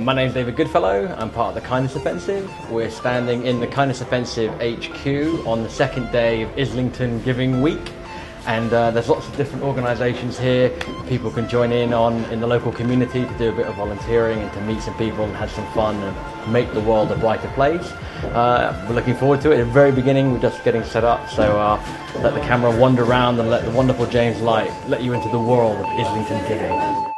My name's David Goodfellow. I'm part of the Kindness Offensive. We're standing in the Kindness Offensive HQ on the second day of Islington Giving Week. And uh, there's lots of different organisations here. People can join in on in the local community to do a bit of volunteering and to meet some people and have some fun and make the world a brighter place. Uh, we're looking forward to it. At the very beginning, we're just getting set up, so uh, let the camera wander around and let the wonderful James Light let you into the world of Islington Giving.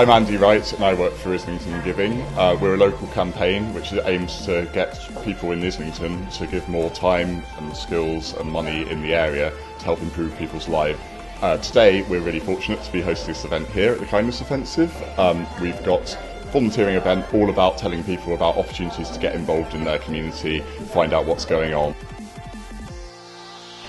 I'm Andy Wright and I work for Islington Giving. Uh, we're a local campaign which aims to get people in Islington to give more time and skills and money in the area to help improve people's lives. Uh, today we're really fortunate to be hosting this event here at the Kindness Offensive. Um, we've got volunteering event all about telling people about opportunities to get involved in their community, find out what's going on.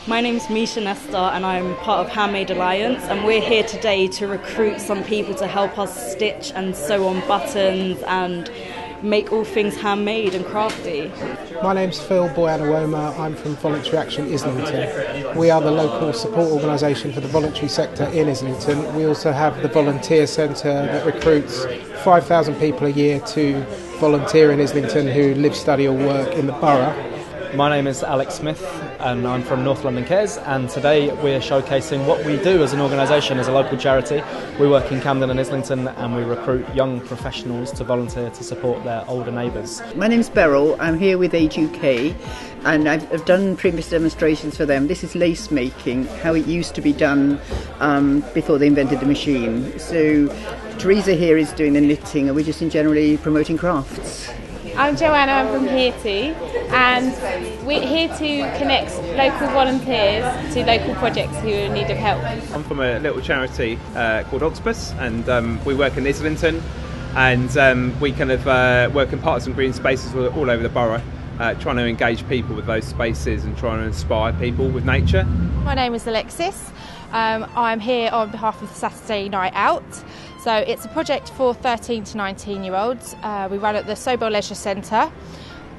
My name's Misha Nestor and I'm part of Handmade Alliance and we're here today to recruit some people to help us stitch and sew on buttons and make all things handmade and crafty. My name's Phil Boyanawoma. I'm from Voluntary Action Islington. We are the local support organisation for the voluntary sector in Islington. We also have the Volunteer Centre that recruits 5,000 people a year to volunteer in Islington who live, study or work in the borough. My name is Alex Smith and I'm from North London Cares and today we're showcasing what we do as an organisation, as a local charity. We work in Camden and Islington and we recruit young professionals to volunteer to support their older neighbours. My name's Beryl, I'm here with Age UK and I've, done previous demonstrations for them. This is lace making, how it used to be done um, before they invented the machine. So Teresa here is doing the knitting and we're just in generally promoting crafts. I'm Joanna, I'm from Hearty, and we're here to connect local volunteers to local projects who are in need of help. I'm from a little charity uh, called Octopus, and um, we work in Islington, and um, we kind of uh, work in parks and green spaces all over the borough. Uh, trying to engage people with those spaces and trying to inspire people with nature. My name is Alexis. Um, I'm here on behalf of Saturday Night Out. So it's a project for 13 to 19 year olds. Uh, we run at the Sobell Leisure Centre.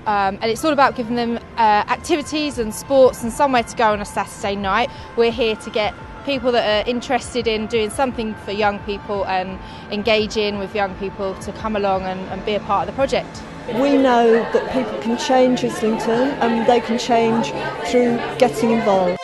Um, and it's all about giving them uh, activities and sports and somewhere to go on a Saturday night. We're here to get people that are interested in doing something for young people and engaging with young people to come along and, and be a part of the project. We know that people can change Islington and they can change through getting involved.